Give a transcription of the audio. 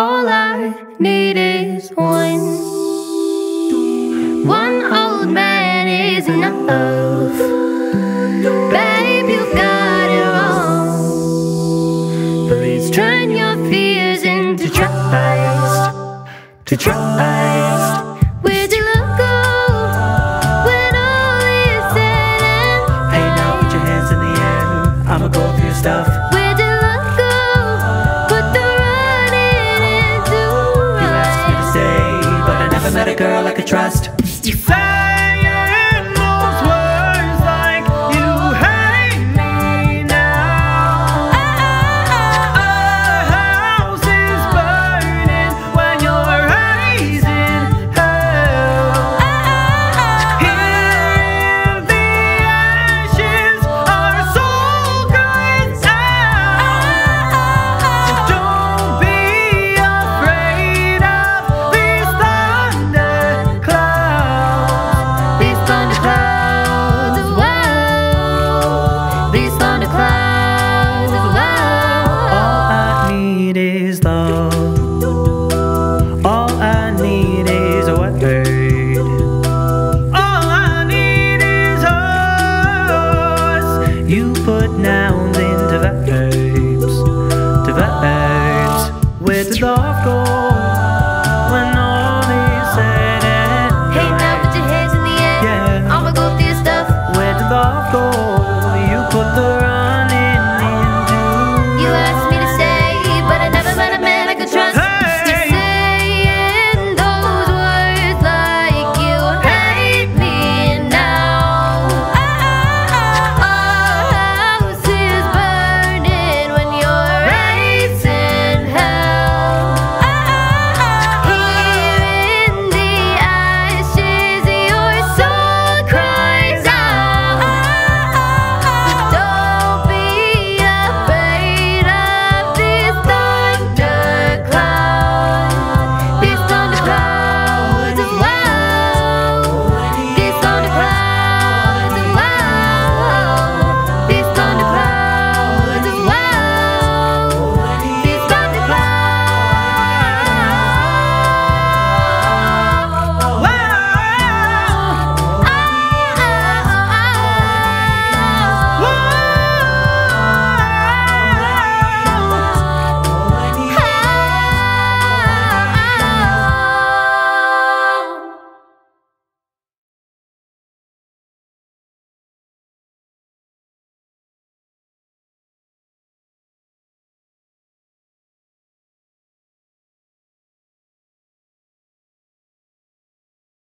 All I need is one. One old man is enough. Babe, You got it wrong. Please turn your fears into trust. To trust. never met a girl I could trust. You say